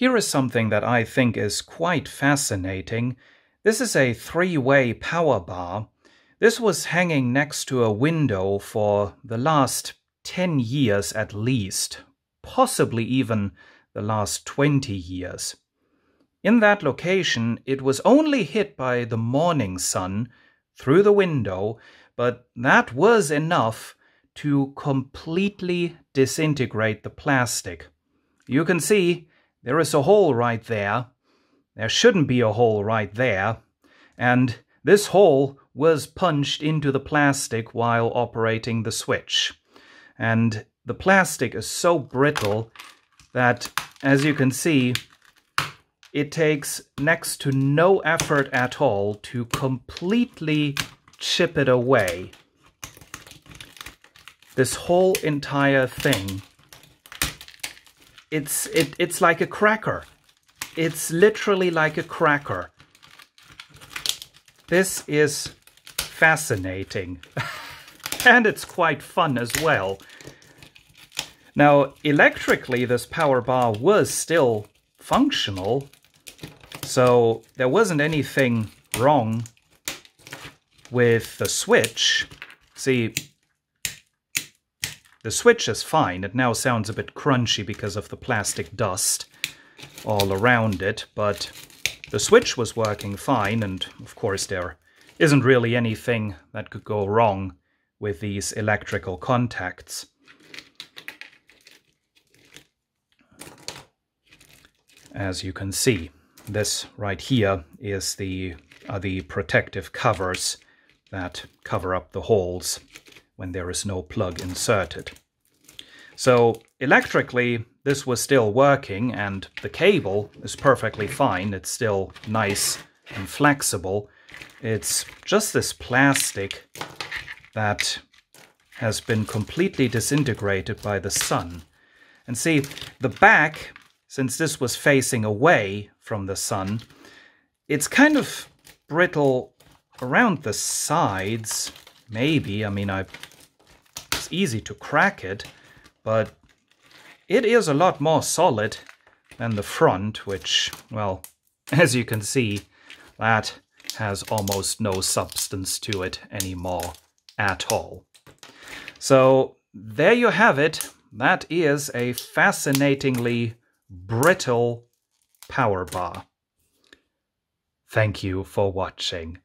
Here is something that I think is quite fascinating. This is a three-way power bar. This was hanging next to a window for the last 10 years at least, possibly even the last 20 years. In that location, it was only hit by the morning sun through the window, but that was enough to completely disintegrate the plastic. You can see there is a hole right there. There shouldn't be a hole right there. And this hole was punched into the plastic while operating the switch. And the plastic is so brittle that, as you can see, it takes next to no effort at all to completely chip it away. This whole entire thing, it's, it, it's like a cracker. It's literally like a cracker. This is fascinating. and it's quite fun as well. Now, electrically, this power bar was still functional, so there wasn't anything wrong with the switch. See, the switch is fine. It now sounds a bit crunchy because of the plastic dust all around it, but the switch was working fine, and of course there isn't really anything that could go wrong with these electrical contacts. As you can see, this right here is the are the protective covers that cover up the holes when there is no plug inserted. So electrically, this was still working and the cable is perfectly fine. It's still nice and flexible. It's just this plastic that has been completely disintegrated by the sun. And see, the back, since this was facing away from the sun, it's kind of brittle around the sides. Maybe, I mean, I, easy to crack it, but it is a lot more solid than the front, which, well, as you can see, that has almost no substance to it anymore at all. So there you have it. That is a fascinatingly brittle power bar. Thank you for watching.